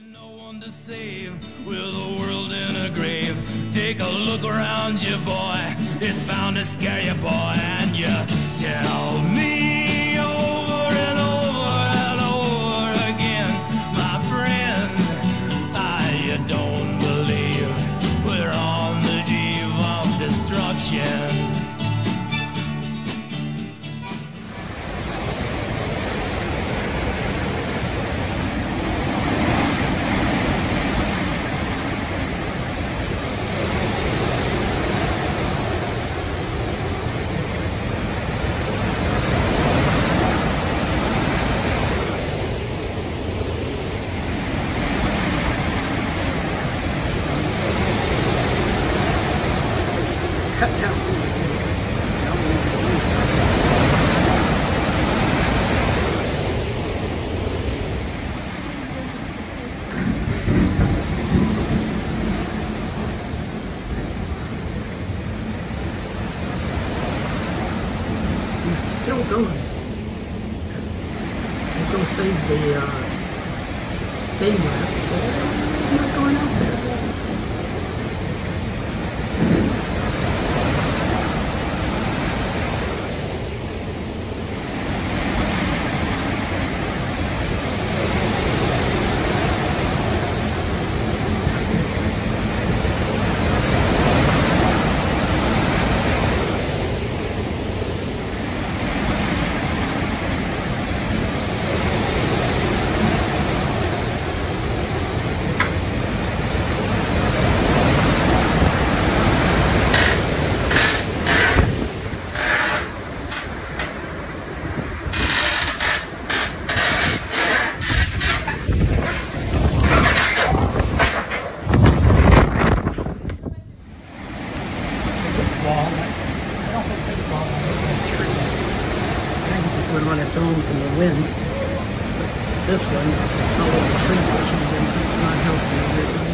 No one to save with the world in a grave. Take a look around you, boy. It's bound to scare you, boy. And you tell me over and over and over again, my friend, don't believe we're on the eve of destruction. Going. I'm gonna save the uh, stainless, but I'm not going out there. This wall, This a. I think it went on its own from the wind. But this one, it's not a tree pushing against. It's not helping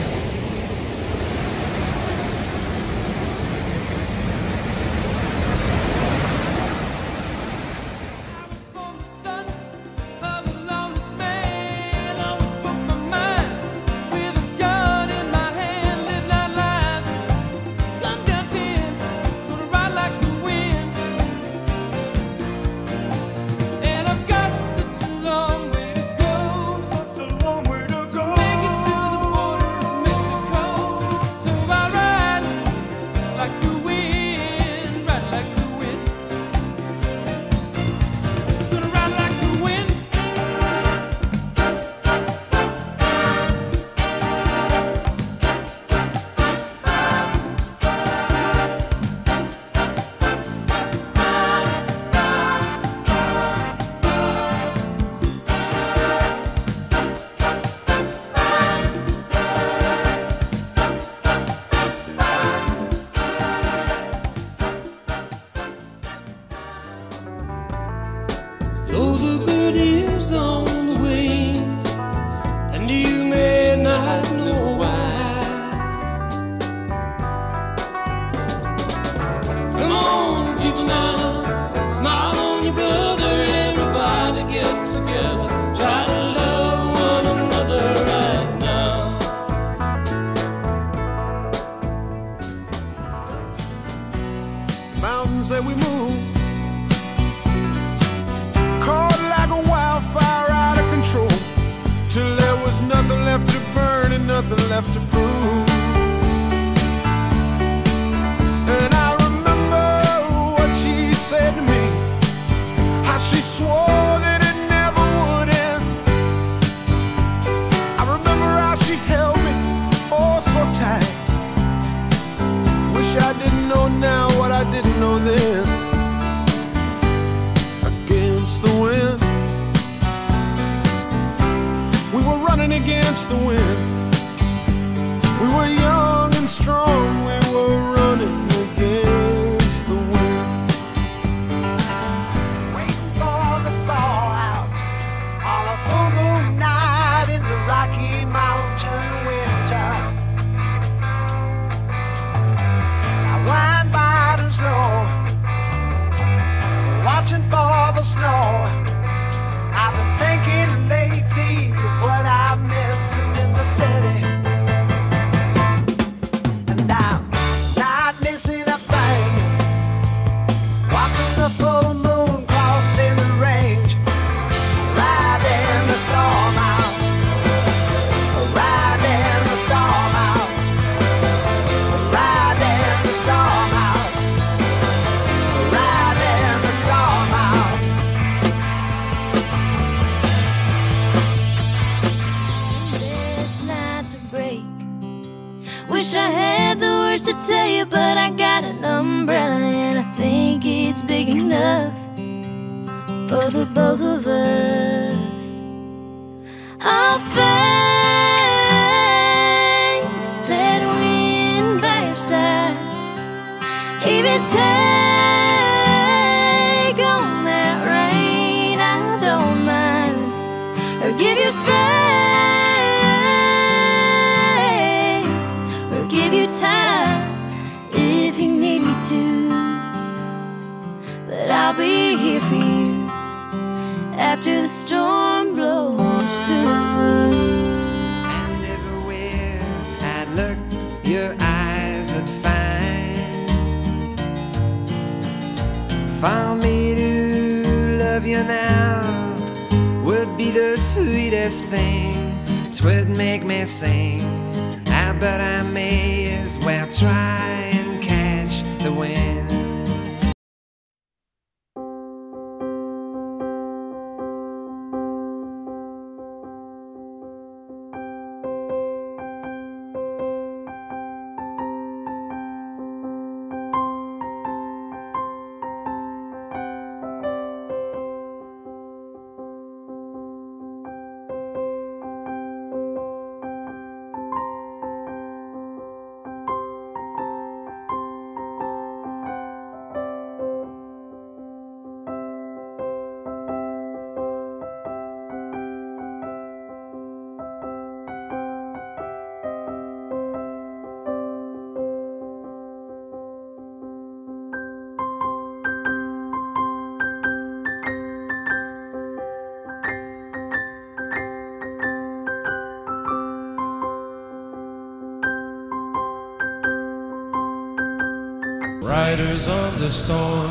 left to prove. And I remember what she said to me. How she swore that it never would end. I remember how she held me oh so tight. Wish I didn't know now what I didn't know then. Against the wind, we were running against the wind. For the both of us. After the storm blows through. And everywhere I'd look, your eyes would find. For me to love you now would be the sweetest thing. It would make me sing. Ah, I bet I may as well try and catch the wind. Riders on the storm.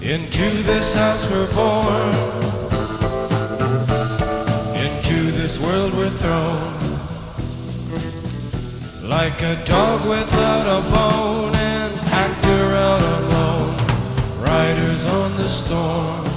Into this house we're born. Into this world we're thrown. Like a dog without a bone, an actor out alone. Riders on the storm.